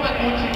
Juventude.